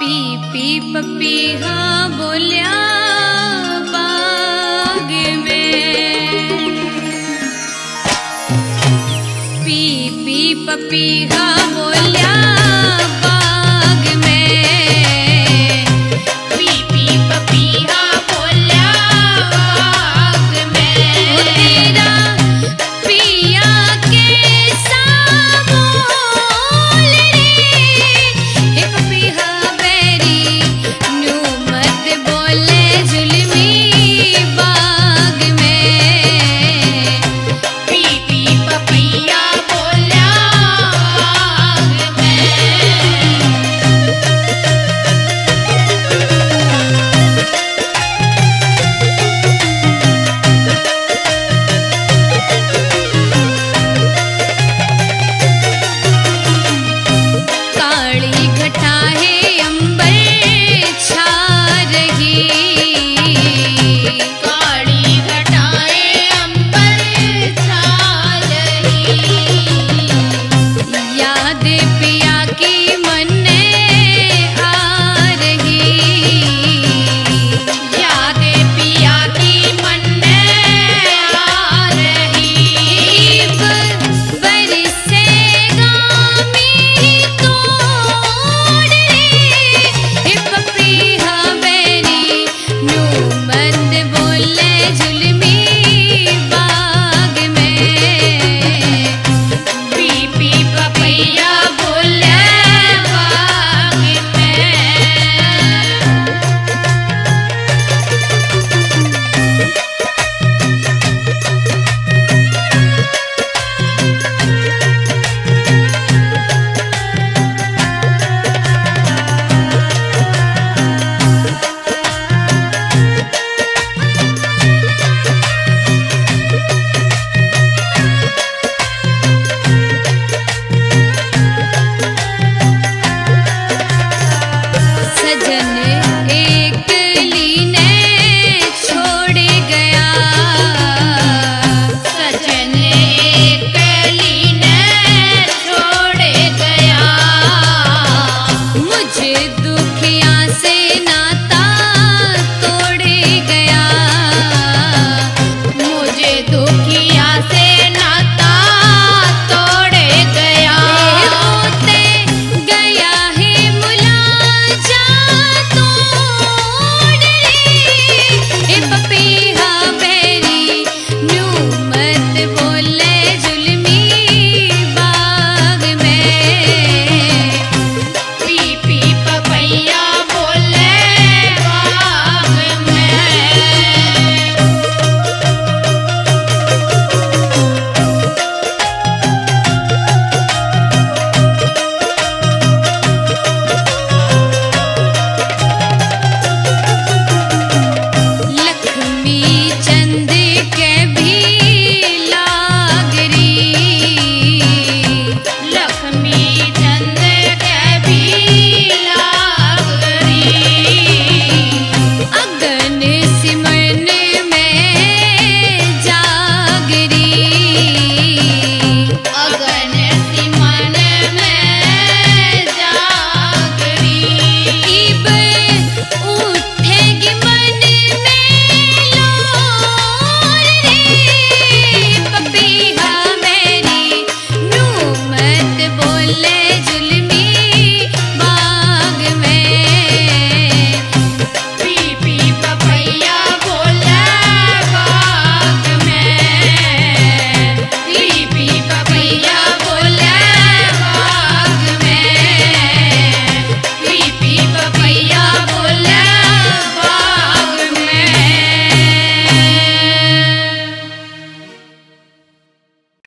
P P पपीहा बोलिया बाग में। पी पी पपीहा